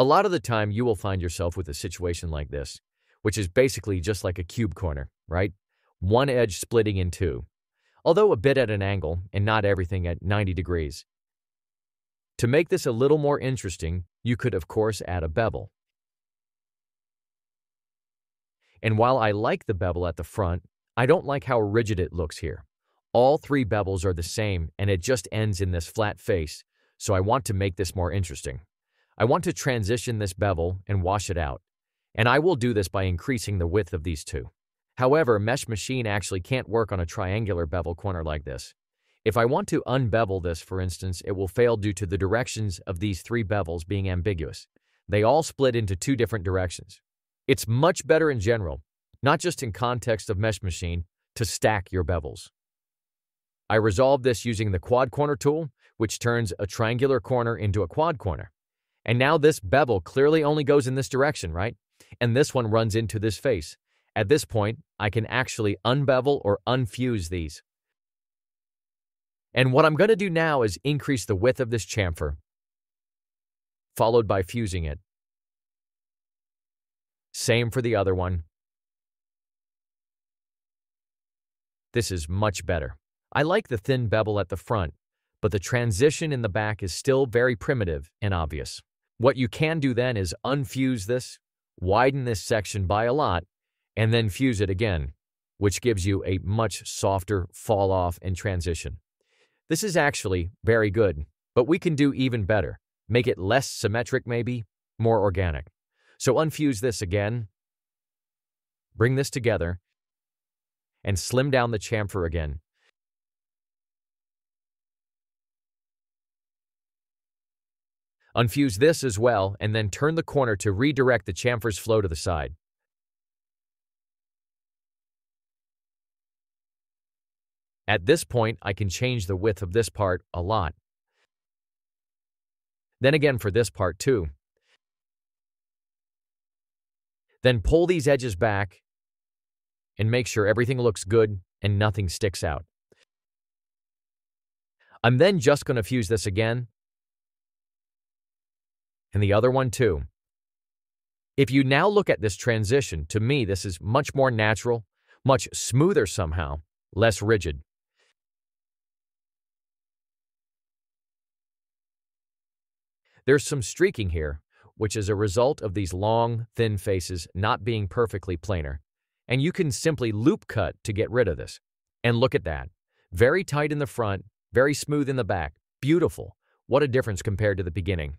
A lot of the time, you will find yourself with a situation like this, which is basically just like a cube corner, right? One edge splitting in two, although a bit at an angle and not everything at 90 degrees. To make this a little more interesting, you could of course add a bevel. And while I like the bevel at the front, I don't like how rigid it looks here. All three bevels are the same and it just ends in this flat face, so I want to make this more interesting. I want to transition this bevel and wash it out, and I will do this by increasing the width of these two. However, MESHmachine actually can't work on a triangular bevel corner like this. If I want to unbevel this, for instance, it will fail due to the directions of these three bevels being ambiguous. They all split into two different directions. It's much better in general, not just in context of MESHmachine, to stack your bevels. I resolve this using the quad corner tool, which turns a triangular corner into a quad corner. And now this bevel clearly only goes in this direction, right? And this one runs into this face. At this point, I can actually unbevel or unfuse these. And what I'm going to do now is increase the width of this chamfer, followed by fusing it. Same for the other one. This is much better. I like the thin bevel at the front, but the transition in the back is still very primitive and obvious. What you can do then is unfuse this, widen this section by a lot, and then fuse it again, which gives you a much softer fall off and transition. This is actually very good, but we can do even better. Make it less symmetric maybe, more organic. So unfuse this again, bring this together, and slim down the chamfer again. Unfuse this as well, and then turn the corner to redirect the chamfer's flow to the side. At this point, I can change the width of this part a lot. Then again for this part too. Then pull these edges back and make sure everything looks good and nothing sticks out. I'm then just going to fuse this again and the other one too. If you now look at this transition, to me this is much more natural, much smoother somehow, less rigid. There's some streaking here, which is a result of these long, thin faces not being perfectly planar, and you can simply loop cut to get rid of this. And look at that. Very tight in the front, very smooth in the back. Beautiful. What a difference compared to the beginning.